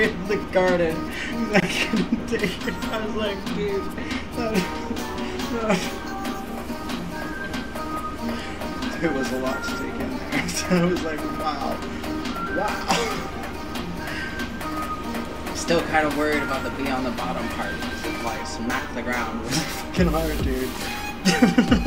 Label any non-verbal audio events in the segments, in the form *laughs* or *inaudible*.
in the garden. I couldn't take it. I was like, dude, that It was a lot to take in there. *laughs* So I was like, wow. Wow. Still kind of worried about the bee on the bottom part. It's like smack the ground *laughs* Was fucking hard, dude. *laughs*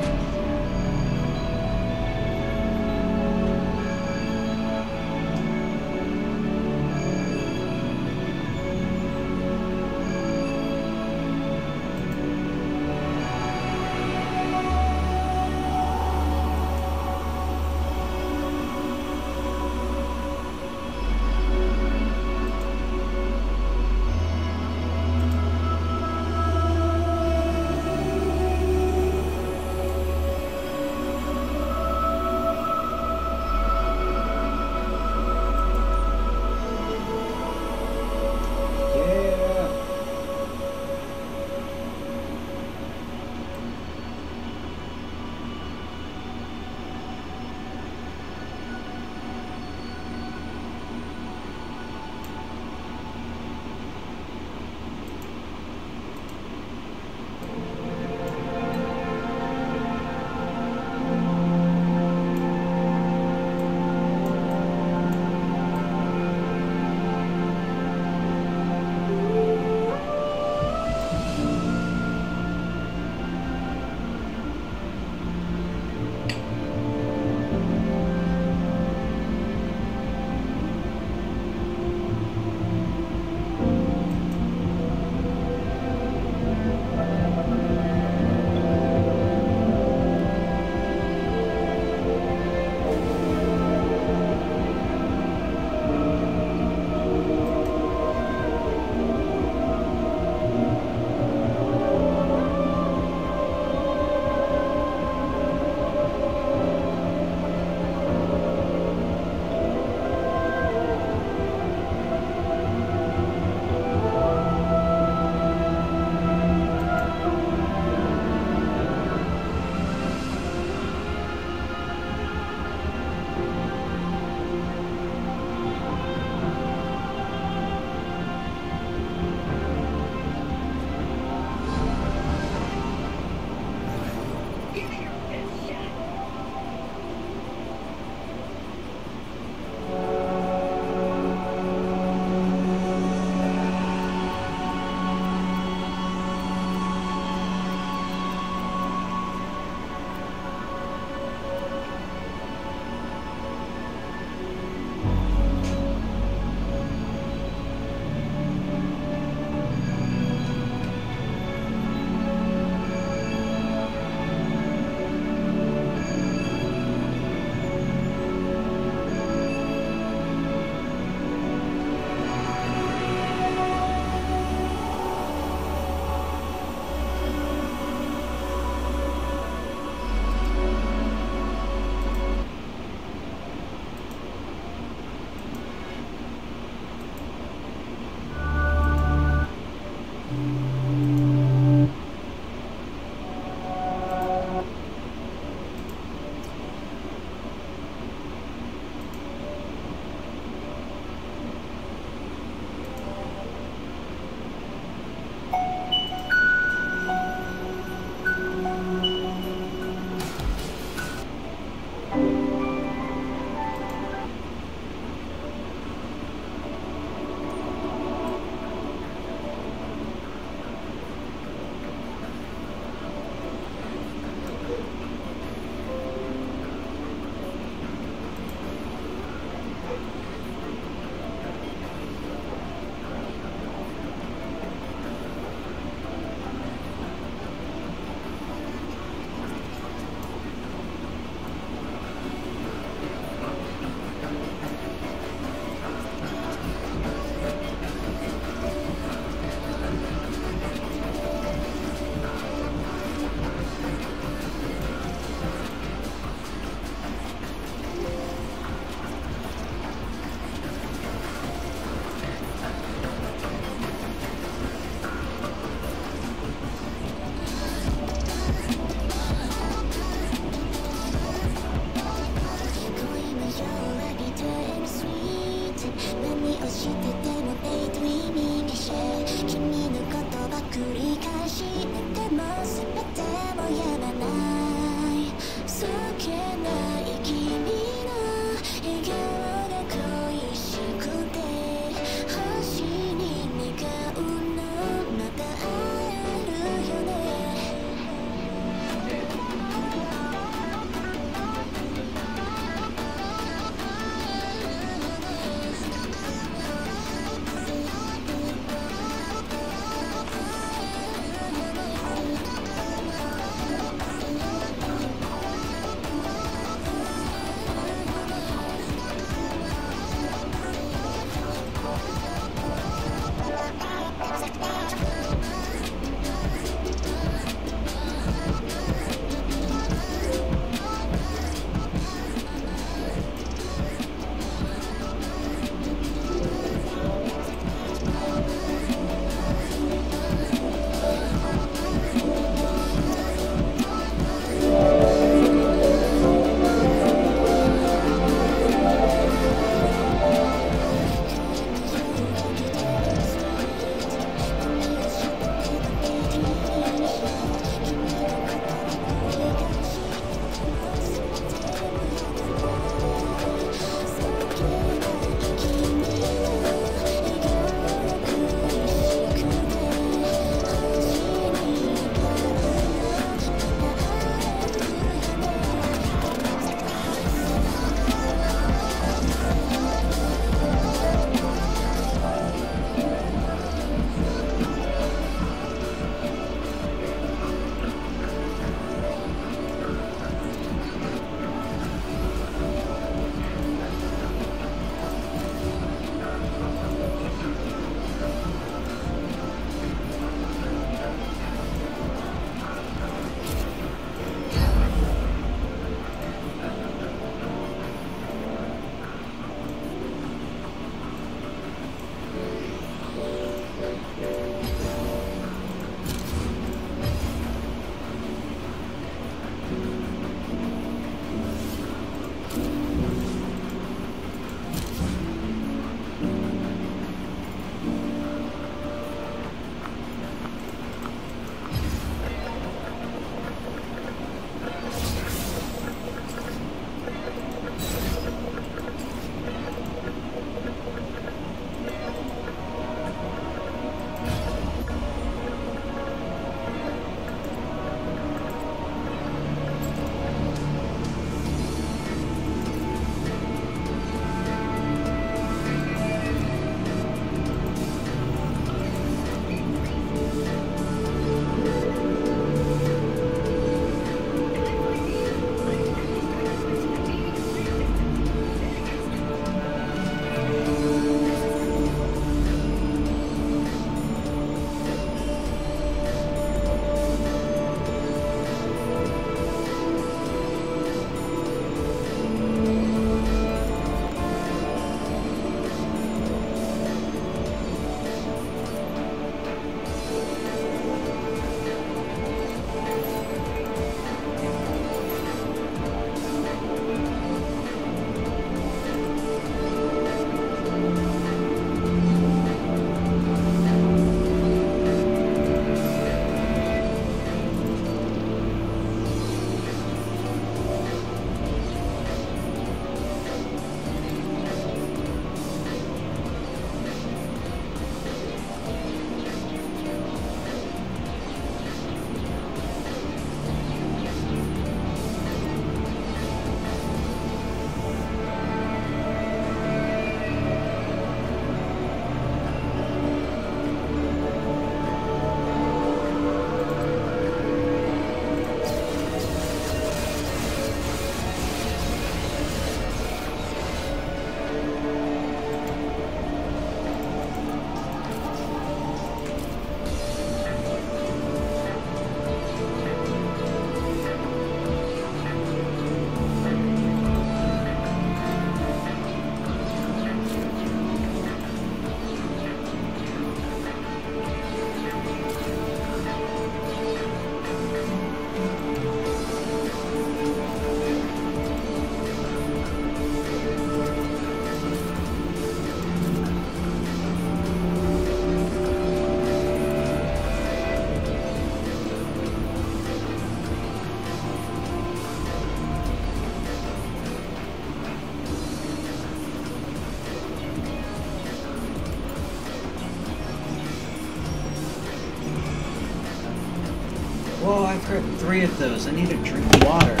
Three of those. I need to drink water.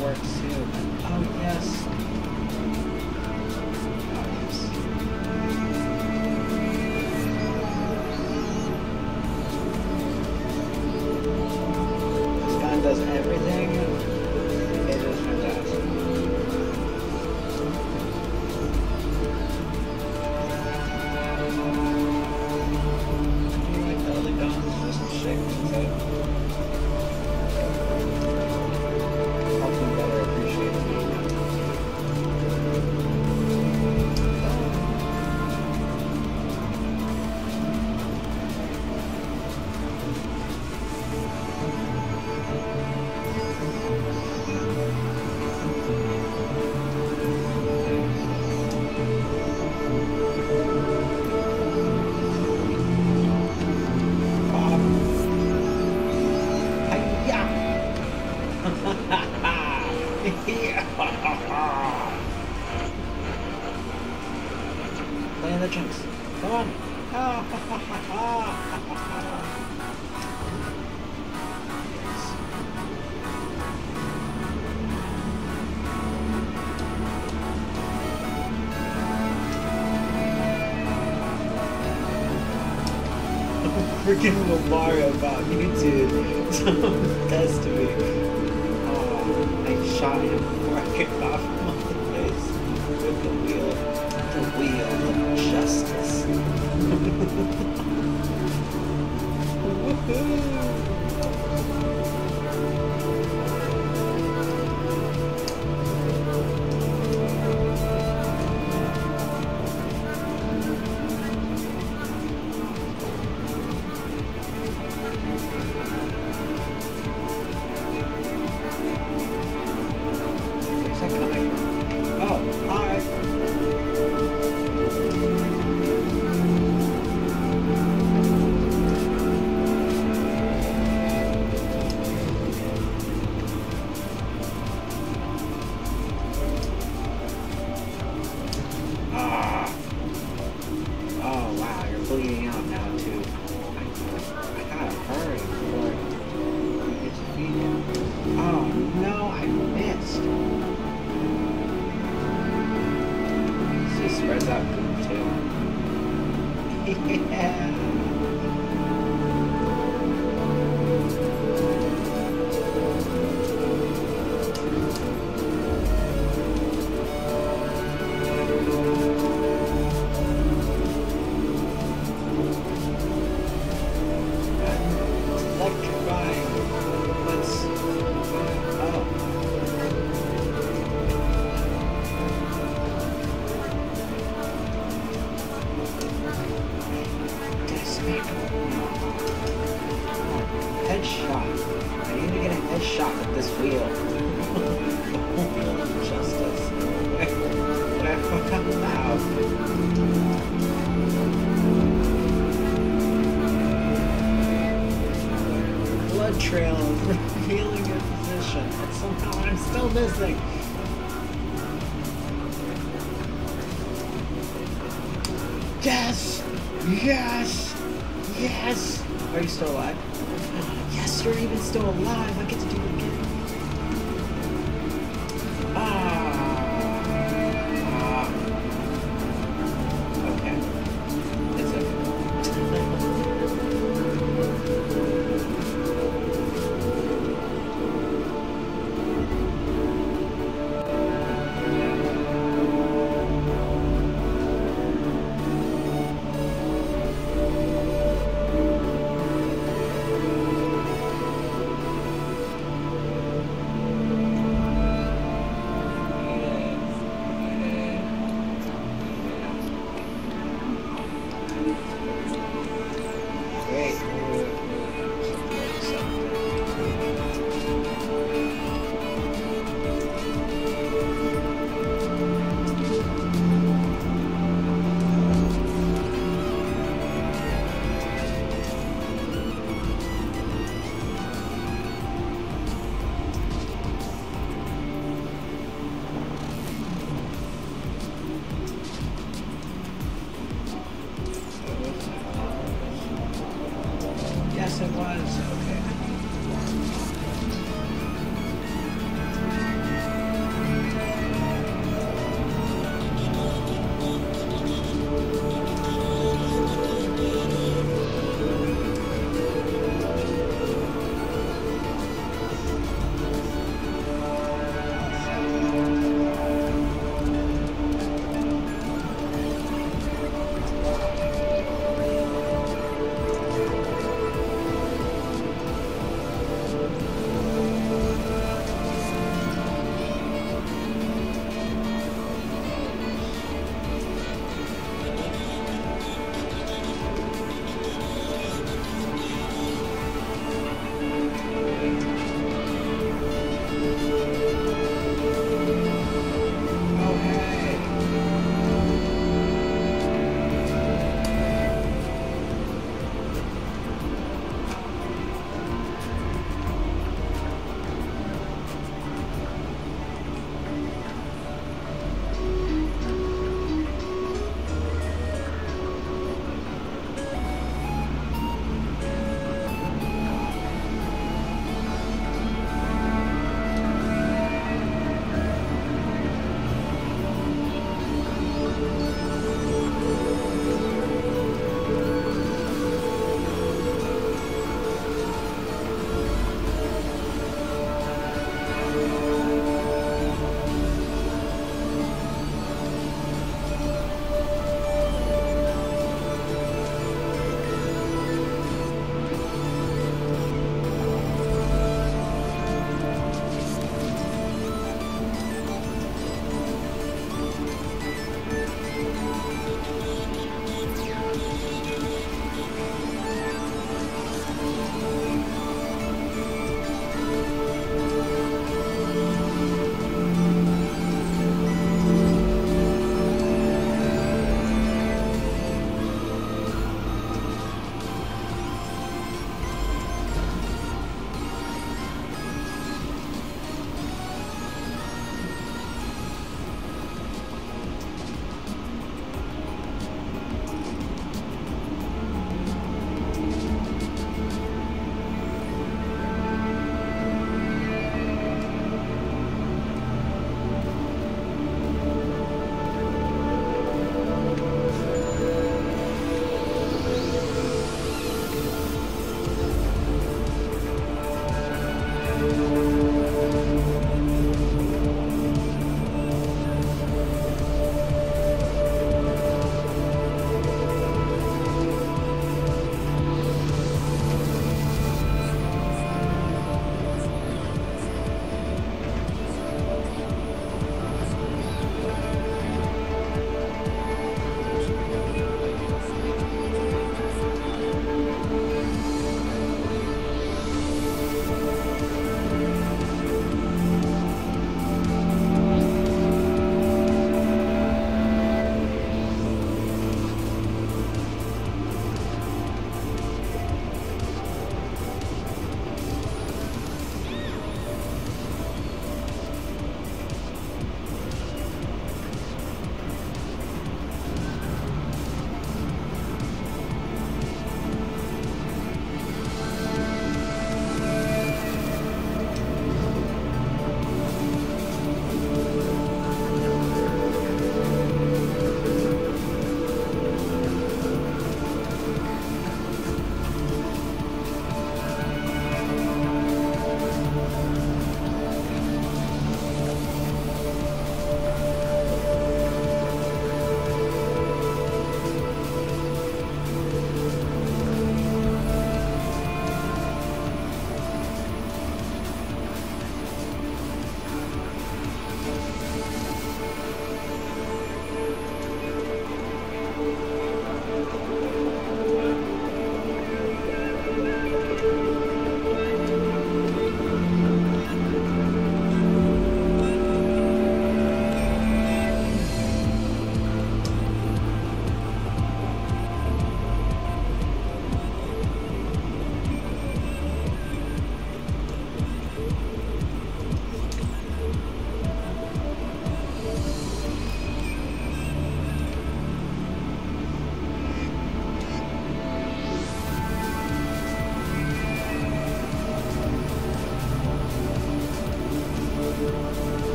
works too. Oh yes. freaking Lamar about YouTube. shot at this wheel. Justice. Did Blood trail revealing a position, but somehow I'm still missing. Yes! Yes! Yes! Are you still alive? Yes, you're even still alive. I get to do it again.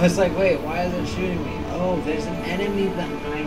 I was like, wait, why is it shooting me? Oh, there's an enemy behind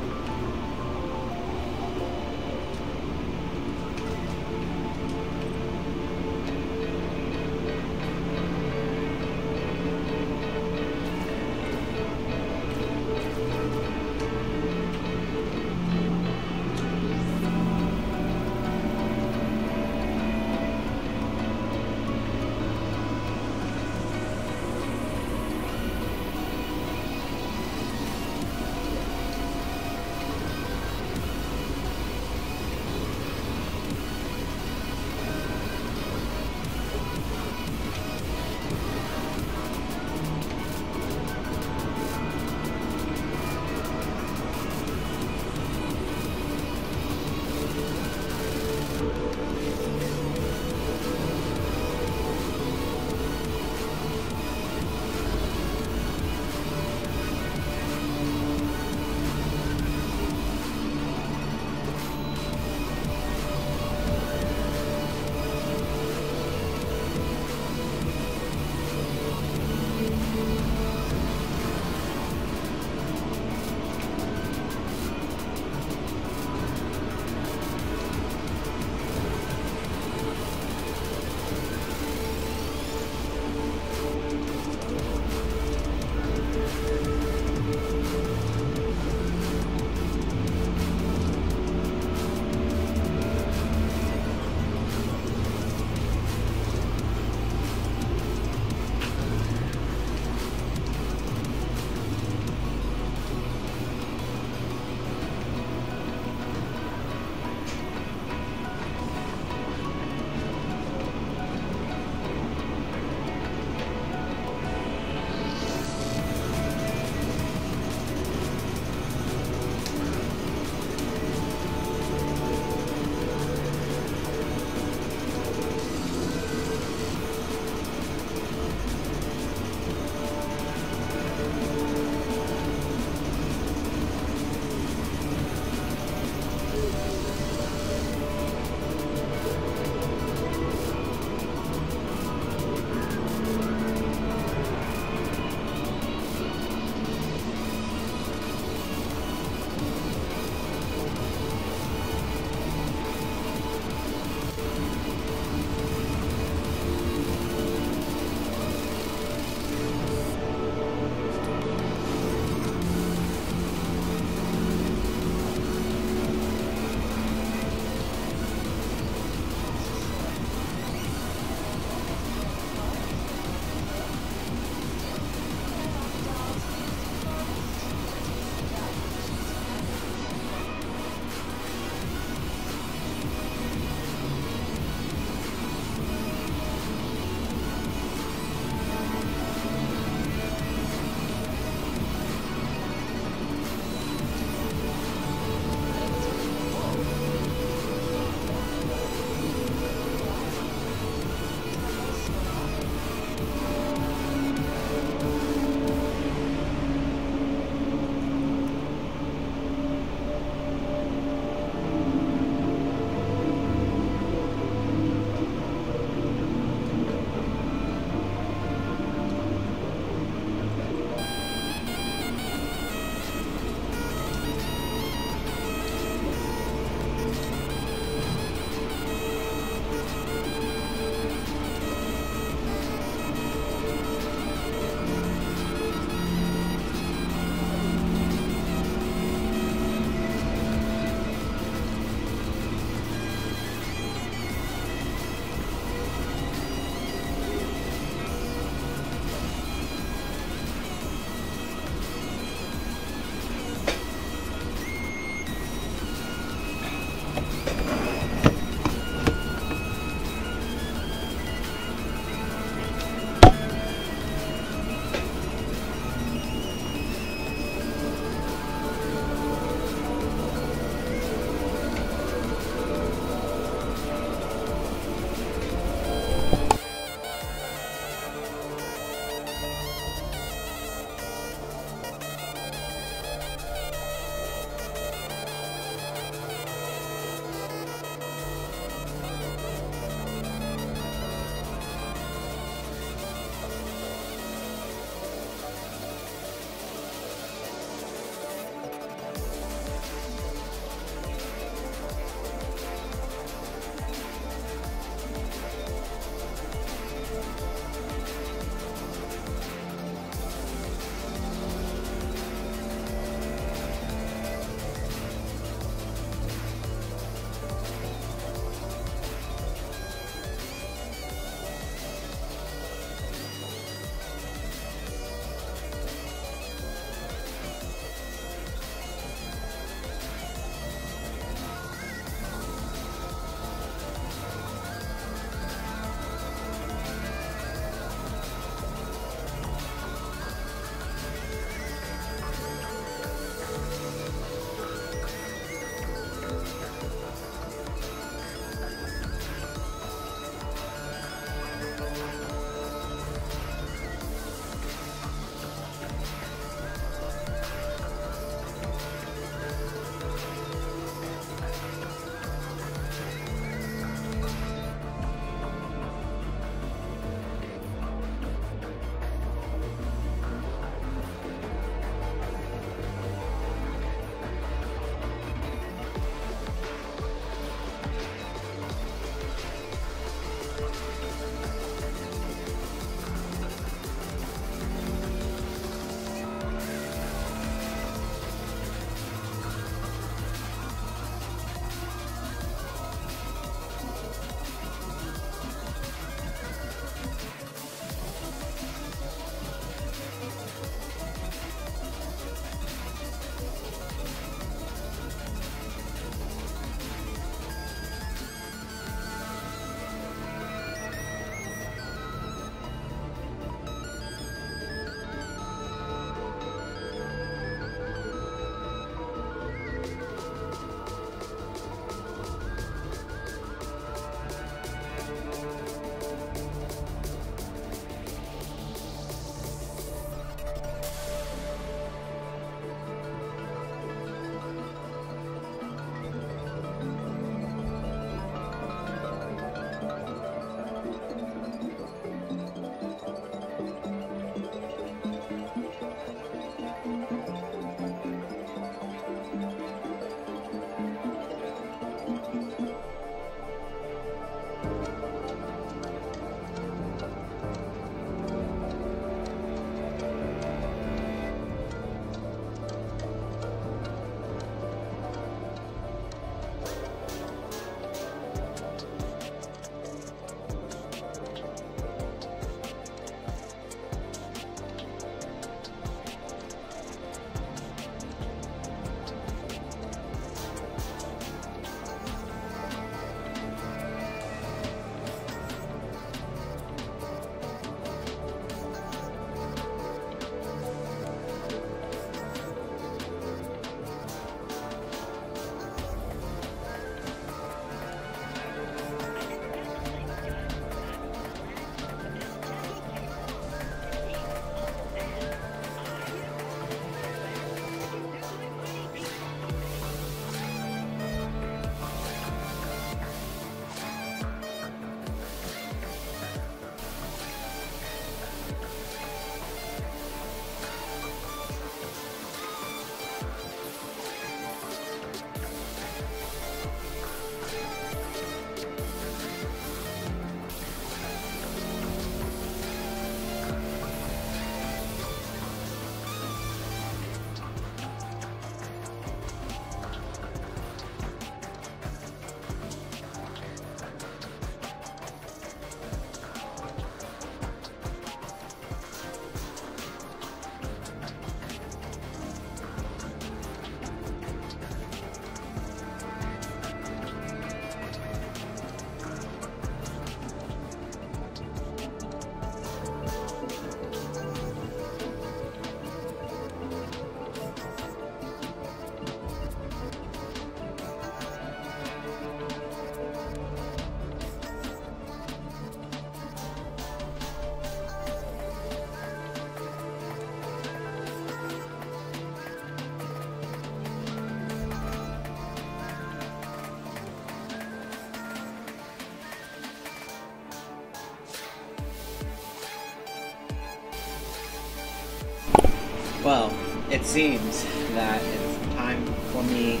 Well, it seems that it's time for me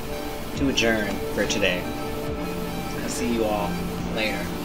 to adjourn for today. I'll see you all later.